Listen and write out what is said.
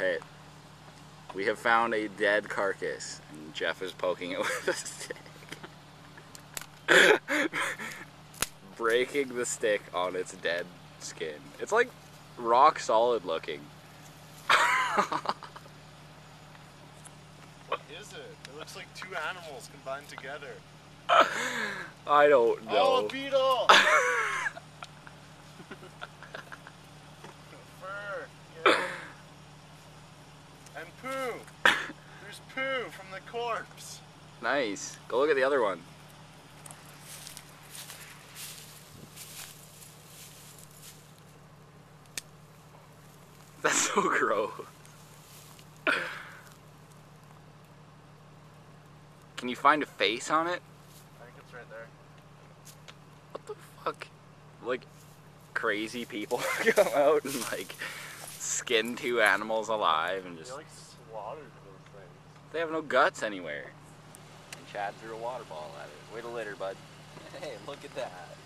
Okay. We have found a dead carcass, and Jeff is poking it with a stick. Breaking the stick on its dead skin. It's like rock solid looking. What is it? It looks like two animals combined together. I don't Oh, know. a beetle! And poo. There's poo from the corpse. Nice. Go look at the other one. That's so gross. Can you find a face on it? I think it's right there. What the fuck? Like, crazy people come out and like skin two animals alive and just. They like slaughtered those things. They have no guts anywhere. And Chad threw a water ball at it. Way to litter, bud. Hey, look at that.